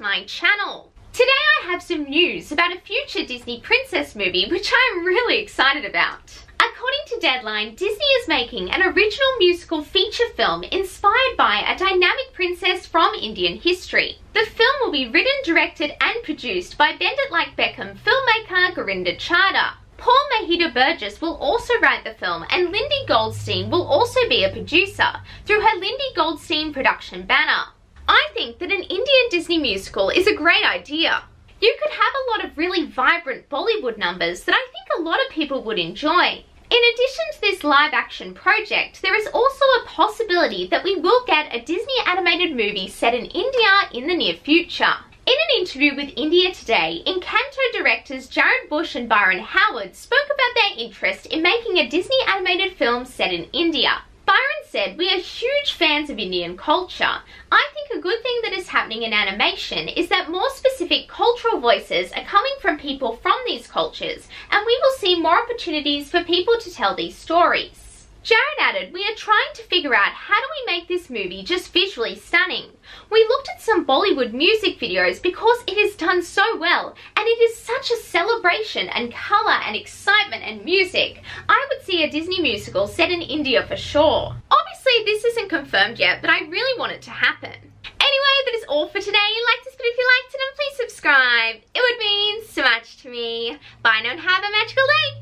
my channel. Today I have some news about a future Disney princess movie which I'm really excited about. According to Deadline, Disney is making an original musical feature film inspired by a dynamic princess from Indian history. The film will be written, directed and produced by Bend It Like Beckham filmmaker Gurinder Chadha. Paul Mayeda Berges will also write the film and Lindy Goldstein will also be a producer through her Lindy Goldstein production banner. I think that an Indian Disney musical is a great idea. You could have a lot of really vibrant Bollywood numbers that I think a lot of people would enjoy. In addition to this live action project, there is also a possibility that we will get a Disney animated movie set in India in the near future. In an interview with India Today, Encanto directors Jared Bush and Byron Howard spoke about their interest in making a Disney animated film set in India. Said, We are huge fans of Indian culture. I think a good thing that is happening in animation is that more specific cultural voices are coming from people from these cultures, and we will see more opportunities for people to tell these stories. Jared added, We are trying to figure out how do we make this movie just visually stunning. We looked at some Bollywood music videos because it is done so well and it is such a celebration and colour and excitement and music. I would see a Disney musical set in India for sure. Obviously this isn't confirmed yet but I really want it to happen. Anyway, that is all for today. Like this video if you liked it and please subscribe. It would mean so much to me. Bye now and have a magical day.